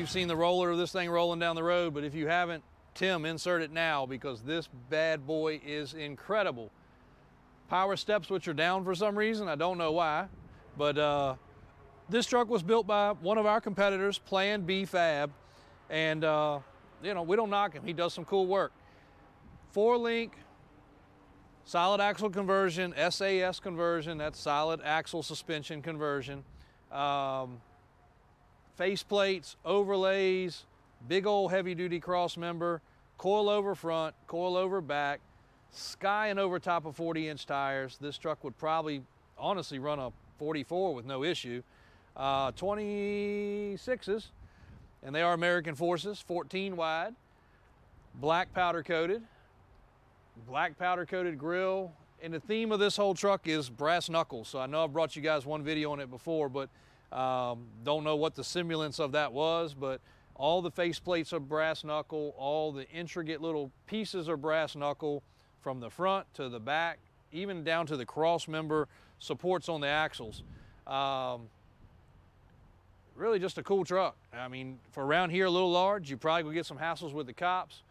You've seen the roller of this thing rolling down the road, but if you haven't, Tim, insert it now because this bad boy is incredible. Power steps, which are down for some reason. I don't know why, but uh, this truck was built by one of our competitors, Plan B Fab, and uh, you know we don't knock him. He does some cool work. Four link, solid axle conversion, SAS conversion. That's solid axle suspension conversion. Um, face plates, overlays, big old heavy duty cross member, coil over front, coil over back, sky and over top of 40 inch tires. This truck would probably honestly run a 44 with no issue. Uh, 26s, and they are American Forces, 14 wide, black powder coated, black powder coated grill. And the theme of this whole truck is brass knuckles. So I know I've brought you guys one video on it before, but um, don't know what the simulance of that was, but all the face plates are brass knuckle, all the intricate little pieces are brass knuckle from the front to the back, even down to the cross member supports on the axles. Um, really just a cool truck. I mean, for around here a little large, you probably will get some hassles with the cops.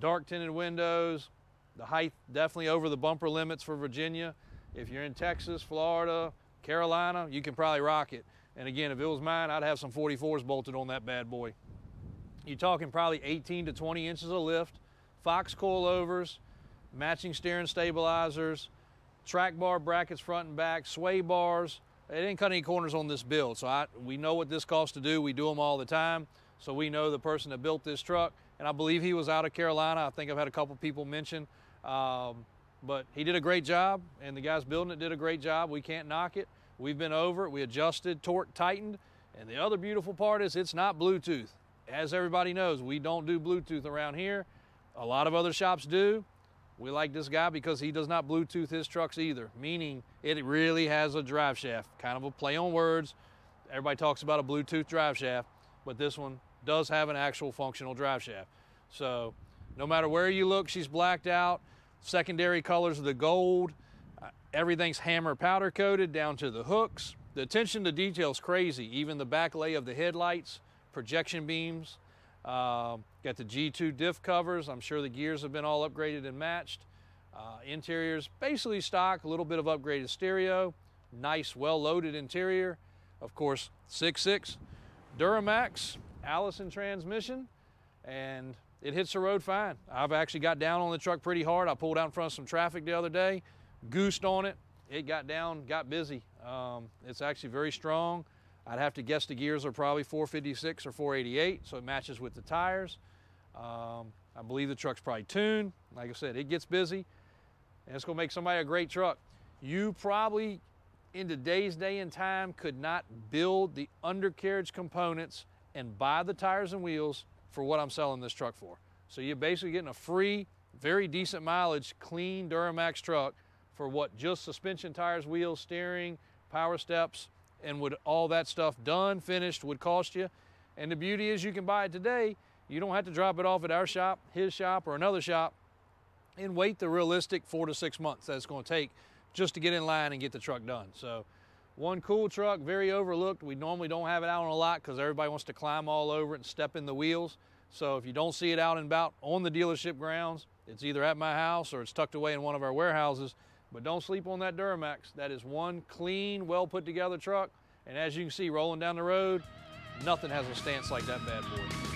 Dark tinted windows, the height definitely over the bumper limits for Virginia. If you're in Texas, Florida, Carolina, you can probably rock it. And again, if it was mine, I'd have some 44s bolted on that bad boy. You're talking probably 18 to 20 inches of lift, Fox coilovers, matching steering stabilizers, track bar brackets front and back, sway bars. It didn't cut any corners on this build, so I, we know what this costs to do. We do them all the time, so we know the person that built this truck, and I believe he was out of Carolina. I think I've had a couple people mention, um, but he did a great job, and the guys building it did a great job. We can't knock it. We've been over it. We adjusted, torque tightened, and the other beautiful part is it's not Bluetooth. As everybody knows, we don't do Bluetooth around here. A lot of other shops do. We like this guy because he does not Bluetooth his trucks either, meaning it really has a drive shaft, kind of a play on words. Everybody talks about a Bluetooth drive shaft, but this one does have an actual functional drive shaft. So no matter where you look, she's blacked out. Secondary colors are the gold. Uh, everything's hammer powder coated down to the hooks. The attention to detail is crazy. Even the back lay of the headlights, projection beams, um, got the G2 diff covers. I'm sure the gears have been all upgraded and matched. Uh, interiors basically stock, a little bit of upgraded stereo, nice well loaded interior. Of course, 6.6 Duramax Allison transmission and it hits the road fine. I've actually got down on the truck pretty hard. I pulled out in front of some traffic the other day, goosed on it. It got down, got busy. Um, it's actually very strong. I'd have to guess the gears are probably 456 or 488, so it matches with the tires. Um, I believe the truck's probably tuned. Like I said, it gets busy, and it's gonna make somebody a great truck. You probably, in today's day and time, could not build the undercarriage components and buy the tires and wheels for what I'm selling this truck for. So you're basically getting a free, very decent mileage, clean Duramax truck for what just suspension, tires, wheels, steering, power steps, and would all that stuff done, finished, would cost you. And the beauty is you can buy it today. You don't have to drop it off at our shop, his shop, or another shop and wait the realistic four to six months that it's going to take just to get in line and get the truck done. So one cool truck, very overlooked. We normally don't have it out on a lot because everybody wants to climb all over it and step in the wheels. So if you don't see it out and about on the dealership grounds, it's either at my house or it's tucked away in one of our warehouses. But don't sleep on that Duramax. That is one clean, well put together truck. And as you can see, rolling down the road, nothing has a stance like that bad boy.